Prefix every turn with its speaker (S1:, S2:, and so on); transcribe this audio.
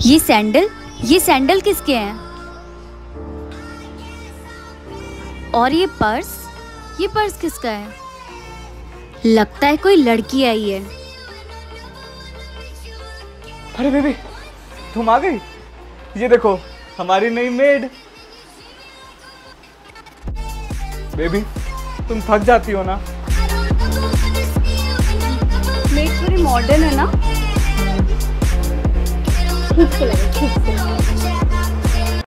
S1: ये सैंडल? ये सैंडल किसके हैं? और ये पर्स? ये पर्स किसका है? लगता है कोई लड़की आई है।
S2: अरे बेबी तुम आ गई? ये देखो हमारी नई मेड बेबी तुम थक जाती हो ना?
S1: मेड थोड़ी मॉडर्न है ना? 看起来很恐了。